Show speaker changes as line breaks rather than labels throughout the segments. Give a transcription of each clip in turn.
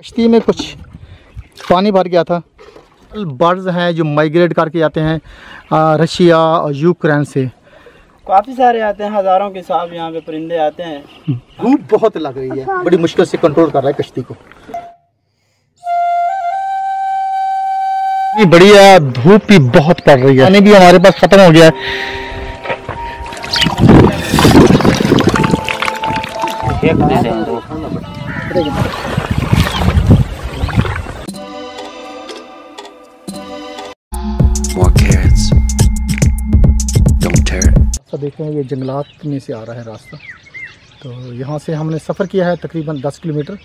कश्ती में कुछ पानी भर गया था। बर्ड्स हैं जो माइग्रेट करके आते हैं रशिया और यूक्रेन से।
काफ़ी सारे आते हैं हज़ारों के हिसाब यहाँ पे परिंदे आते हैं।
धूप बहुत लग रही है। बड़ी मुश्किल से कंट्रोल कर रहा है कश्ती को। बढ़िया धूप भी बहुत पड़ रही है। पानी भी हमारे पास खत्म हो गया है।
More carrots. Don't tear it.
रास्ता देख रहे हैं ये जंगलात में से आ रहा है रास्ता। तो यहाँ से हमने सफ़र किया है तकरीबन 10 किलोमीटर।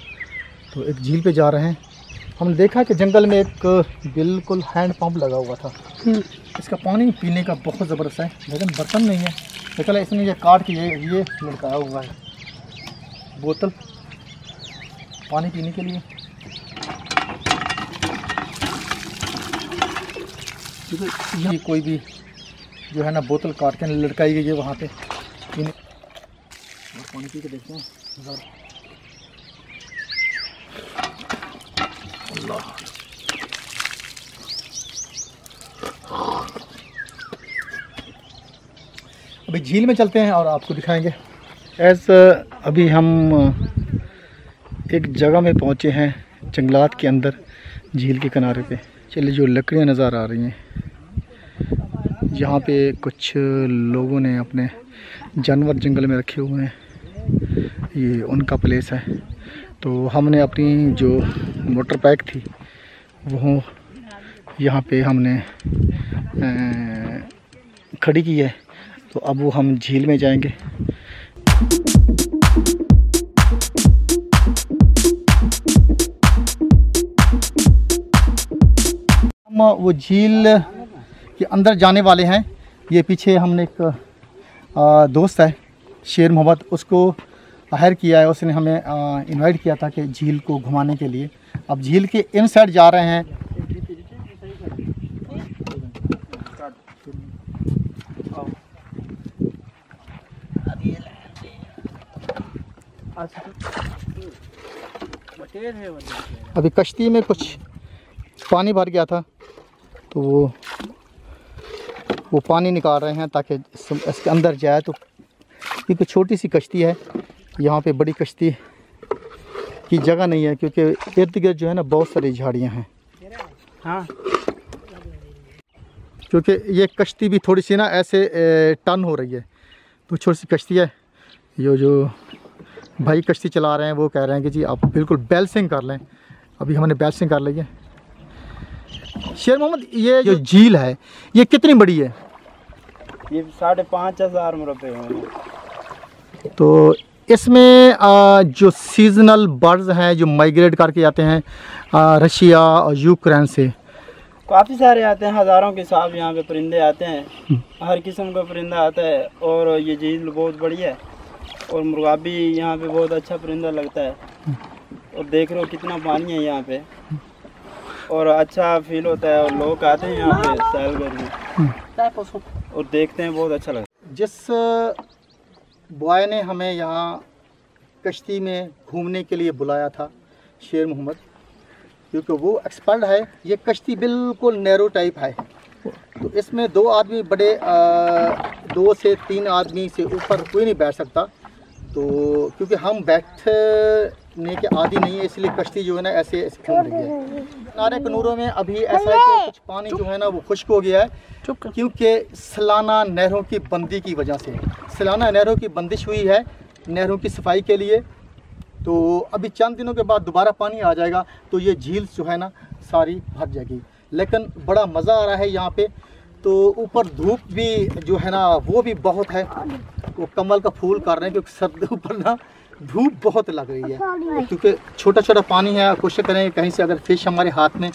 तो एक झील पे जा रहे हैं। हमने देखा कि जंगल में एक बिल्कुल हैंड पंप लगा हुआ था। इसका पानी पीने का बहुत ज़बरदस्त है। लेकिन बर्तन नहीं है। लेकिन इसने ये काट के ये ये लटकाया हुआ है। बोतल। पानी पीने के लिए। क्योंकि ये कोई भी जो है ना बोतल काट के लटकाई गई है वहाँ पे। और पानी पी के देखते हैं। अल्लाह। अभी झील में चलते हैं और आपको दिखाएँगे। एज अभी हम, एक जगह में पहुँचे हैं, जंगलात के अंदर, झील के किनारे पे। चलिए, जो लकड़ियाँ नज़र आ रही हैं, यहाँ पे कुछ लोगों ने अपने जानवर जंगल में रखे हुए हैं। ये उनका प्लेस है। तो हमने अपनी जो मोटर पैक थी, वो यहाँ पे हमने खड़ी की है। तो अब वो हम झील में जाएँगे। वो झील के अंदर जाने वाले हैं। ये पीछे हमने एक दोस्त है, शेर मोहम्मद, उसको हायर किया है, उसने हमें इनवाइट किया था कि झील को घुमाने के लिए। अब झील के इन साइड जा रहे हैं। अभी कश्ती में कुछ पानी भर गया था। तो वो वो पानी निकाल रहे हैं ताकि इसके अंदर जाए तो क्योंकि छोटी सी कश्ती है यहाँ पे बड़ी कश्ती की जगह नहीं है क्योंकि इर्द गिर्द जो है ना बहुत सारी झाड़ियाँ हैं।
हाँ।
क्योंकि ये कश्ती भी थोड़ी सी ना ऐसे टन हो रही है। तो छोटी सी कश्ती है ये जो भाई कश्ती चला रहे हैं वो कह रहे हैं कि जी आप बिल्कुल बैलेंसिंग कर लें। अभी हमने बैलेंसिंग कर ली है। शेर मोहम्मद ये जो झील है ये कितनी बड़ी है?
ये साढ़े पाँच हज़ार मुरबे होंगे
तो इसमें जो सीजनल बर्ड्स हैं जो माइग्रेट करके आते हैं रशिया और यूक्रेन से।
काफ़ी सारे आते हैं हज़ारों के हिसाब यहाँ पे परिंदे आते हैं। हर किस्म का परिंदा आता है और ये झील बहुत बड़ी है और मुर्गा भी यहाँ पे बहुत अच्छा परिंदा लगता है। और देख रहे हो कितना पानी है यहाँ पे। और अच्छा फील होता है और लोग आते हैं यहाँ पे सैल करने। और देखते हैं बहुत अच्छा लगता है।
जिस बॉय ने हमें यहाँ कश्ती में घूमने के लिए बुलाया था शेर मोहम्मद क्योंकि वो एक्सपर्ट है ये कश्ती बिल्कुल नैरो टाइप है। तो इसमें दो आदमी बड़े आ, दो से तीन आदमी से ऊपर कोई नहीं बैठ सकता। तो क्योंकि हम बैठने के आदि नहीं है इसलिए कश्ती जो है ना ऐसे ऐसे घूम रही है? नारे कनूरों में अभी ऐसा है कि कुछ पानी जो है ना वो खुश्क हो गया है क्योंकि सालाना नहरों की बंदी की वजह से सालाना नहरों की बंदिश हुई है नहरों की सफ़ाई के लिए। तो अभी चंद दिनों के बाद दोबारा पानी आ जाएगा तो ये झील जो है ना सारी भर जाएगी। लेकिन बड़ा मज़ा आ रहा है यहाँ पे। तो ऊपर धूप भी जो है ना वो भी बहुत है। वो कमल का फूल कर रहे हैं क्योंकि सर्द ऊपर ना धूप बहुत लग रही है। क्योंकि छोटा छोटा पानी है कोशिश करें कहीं से अगर फ़िश हमारे हाथ में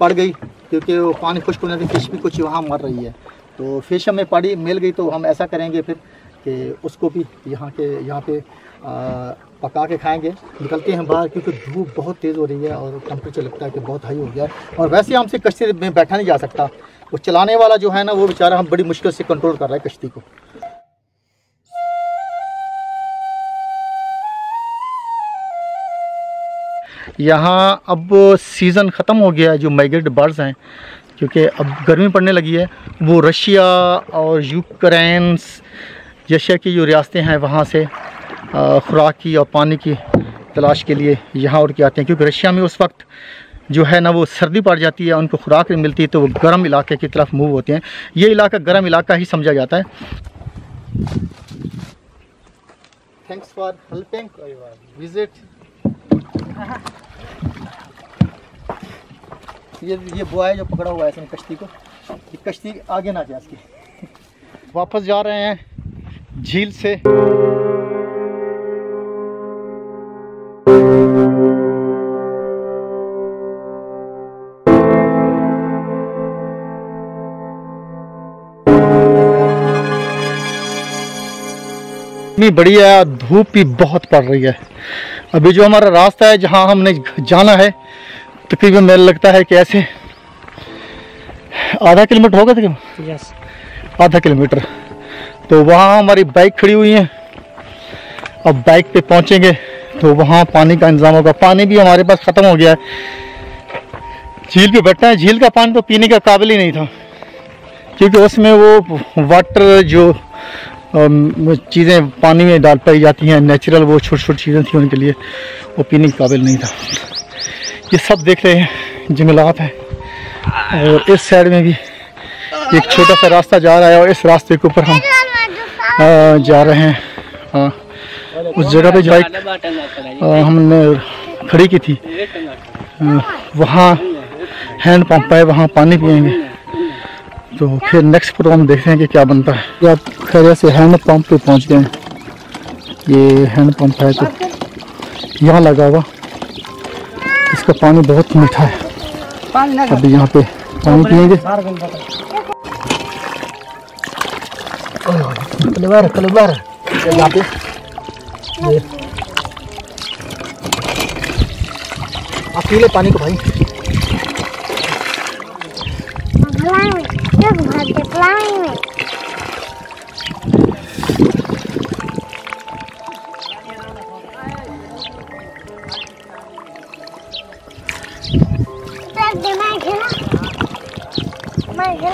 पड़ गई क्योंकि वो पानी खुश्क होने से फ़िश भी कुछ वहाँ मर रही है। तो फ़िश हमें पड़ी मिल गई तो हम ऐसा करेंगे फिर कि उसको भी यहाँ के यहाँ पे आ, पका के खाएँगे। निकलते हैं बाहर क्योंकि धूप बहुत तेज़ हो रही है और टेम्परेचर लगता है कि बहुत हाई हो गया है। और वैसे हमसे कश्ती में बैठा नहीं जा सकता। वो चलाने वाला जो है ना वो बेचारा हम बड़ी मुश्किल से कंट्रोल कर रहा है कश्ती को। यहाँ अब सीज़न ख़त्म हो गया है, जो माइग्रेट बर्ड्स हैं, क्योंकि अब गर्मी पड़ने लगी है। वो रशिया और यूक्रेन जैसे की जो रियासतें हैं, वहाँ से खुराक की और पानी की तलाश के लिए यहाँ उड़ के आते हैं। क्योंकि रशिया में उस वक्त जो है ना, वो सर्दी पड़ जाती है, उनको खुराक नहीं मिलती तो वो गर्म इलाके की तरफ़ मूव होते हैं। ये इलाका गर्म इलाका ही समझा जाता है। थैंक्स फॉर हेल्पिंग विज़िट ये ये बुआ है जो पकड़ा हुआ है इसने कश्ती को। ये कश्ती आगे ना जाए इसकी। वापस जा रहे हैं झील से। बढ़िया है धूप भी बहुत पड़ रही है। अभी जो हमारा रास्ता है जहाँ हमने जाना है तकरीबन मेरे लगता है कि ऐसे आधा किलोमीटर होगा तकरीबन
यस
आधा किलोमीटर। तो वहाँ हमारी बाइक खड़ी हुई है। अब बाइक पे पहुँचेंगे तो वहाँ पानी का इंतज़ाम होगा। पानी भी हमारे पास ख़त्म हो गया है। झील पे बैठना है। झील का पानी तो पीने का काबिल ही नहीं था। क्योंकि उसमें वो वाटर जो चीज़ें पानी में डाल पाई जाती हैं नेचुरल वो छोटी छोटी चीज़ें थी उनके लिए वो पीने के काबिल नहीं था। ये सब देख रहे हैं जंगलात हैं। और इस साइड में भी एक छोटा सा रास्ता जा रहा है और इस रास्ते के ऊपर हम जा रहे हैं। उस जगह पे अ, हमने खड़ी की थी। वहाँ हैंड पंप है वहाँ पानी पियेंगे। तो फिर नेक्स्ट प्रोग्राम देखते हैं कि क्या बनता है। ये आप खैर से हैंड पंप पे पहुँच गए हैं। ये हैंड पंप है तो यहाँ लगा हुआ। इसका पानी बहुत मीठा है। अभी यहाँ पे पानी पियेंगे। कलवर कलवर यहाँ पे। आप पी ले पानी को भाई।
这不怕被拉一米。这得卖去了，
卖去了。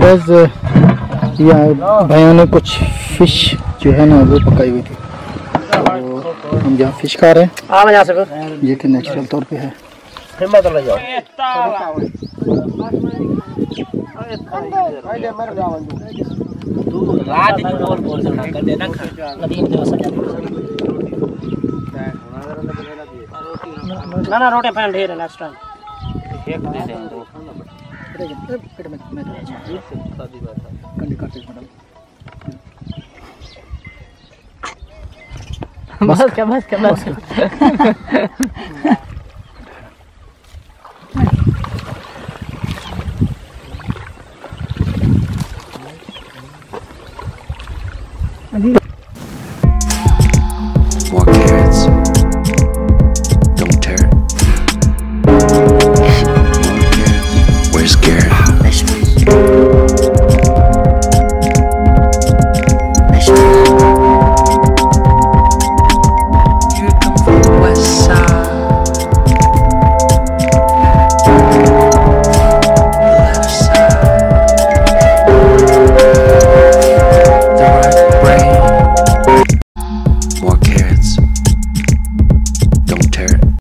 Das ist... यहाँ भाइयों ने कुछ फ़िश जो है ना वो पकाई हुई थी। तो हम यहाँ फ़िश खा रहे हैं
आ जा सको
ये कि नेचुरल तौर पे है।
हिम्मत ले जाओ। ना ना रोटे फैल ढेर है नेक्स्ट टाइम बस क्या बस क्या बस।